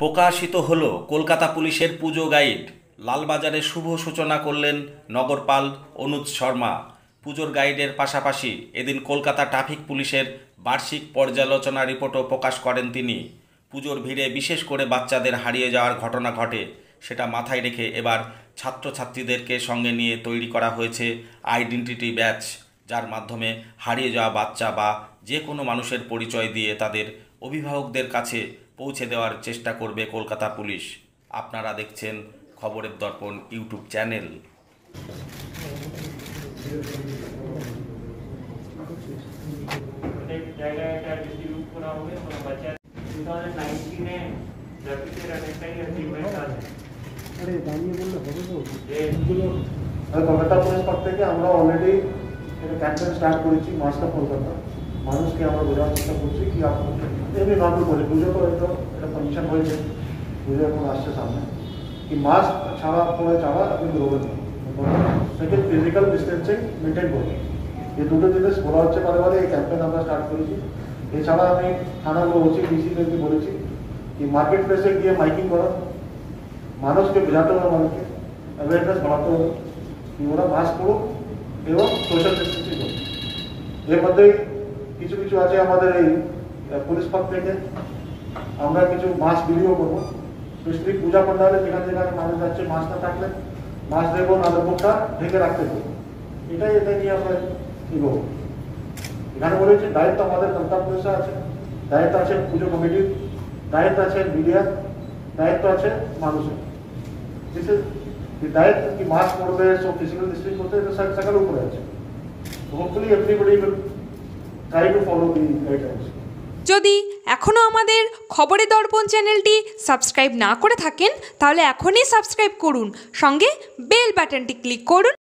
প্রকাশিত হল কলকাতা পুলিশের পুজো গাইড। লালবাজারে শুভ সূচনা করলেন নগরপাল অনুজ শর্মা। পুজোর গাইডের পাশাপাশি এদিন কলকাতা ট্রাফিক পুলিশের বার্ষিক পর্যালোচনা রিপোর্টও প্রকাশ করেন তিনি। পুজোর ভিড়ে বিশেষ করে বাচ্চাদের হারিয়ে যাওয়ার ঘটনা ঘটে, সেটা মাথায় রেখে এবার ছাত্রছাত্রীদেরকে সঙ্গে নিয়ে তৈরি করা হয়েছে আইডেন্টিটি ব্যাচ, যার মাধ্যমে হারিয়ে যাওয়া বাচ্চা বা যে কোনো মানুষের পরিচয় দিয়ে তাদের অভিভাবকদের কাছে পৌঁছে দেওয়ার চেষ্টা করবে কলকাতা পুলিশ। আপনারা দেখছেন খবরের দর্পণ ইউটিউব চ্যানেল। কলকাতা পুলিশ পক্ষ থেকে আমরা অলরেডি একটা ক্যাম্পেন স্টার্ট করেছি মাস্টার কলকাতা। মানুষকে আমরা বোঝানোর চেষ্টা করছি কি আপনার এমনি নর্মাল করে পুজো তো হয়তো একটা ফাংশন হয়েছে পুজো এখন আসছে সামনে। কি মাস্ক ছাড়া পরে ছাড়া আপনি বেরোবেন সেকেন্ড ফিজিক্যাল ডিস্টেন্সিং মেনটেন করবেন এই দুটো জিনিস বলা হচ্ছে বারে বারে, এই ক্যাম্পেন আমরা স্টার্ট করেছি। এছাড়া আমি থানার ওসি ডিসিদেরকে বলেছি কি মার্কেট প্লেসে গিয়ে মাইকিং করা। মানুষকে বোঝাতে হবে মানুষকে অ্যাওয়ারনেস বাড়াতে হবে। কি ওরা মাস্ক পড়ুক এবং সোশ্যাল ডিস্টেন্সিং করুক। এর মধ্যেই কিছু কিছু আছে আমাদের এই পুলিশ পক্ষ থেকে আমরা কিছু মাস্ক বিলিও করব। স্পেশালি পূজা পণ্ডালে যেখানে যেখানে মানুষ যাচ্ছে মাস্ক না থাকলে মাস্ক দেবো না মুখটা ঢেকে রাখতে দেবো। এটাই এটা নিয়ে আমরা এগোবো এখানে বলেছি দায়িত্ব আমাদের কলকাতা পুলিশে আছে। দায়িত্ব আছে পুজো কমিটির, দায়িত্ব আছে মিডিয়ার, দায়িত্ব আছে মানুষের। দিস ইজ দায়িত্ব কি মাস্ক পড়বে, সব ফিজিক্যাল ডিস্টেন্স করতে এটা সব সকাল উপরে আছে। Hopefully everybody will try to follow the guidelines যদি এখনও আমাদের খবরের দর্পণ চ্যানেলটি সাবস্ক্রাইব না করে থাকেন, তাহলে এখনই সাবস্ক্রাইব করুন। সঙ্গে বেল বাটনটি ক্লিক করুন।